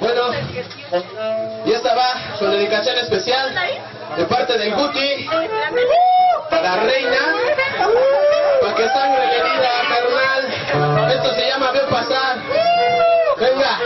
Bueno, y esta va su dedicación especial de parte del Guti para Reina, para que sangre le diga, carnal. Esto se llama Ve pasar. Venga.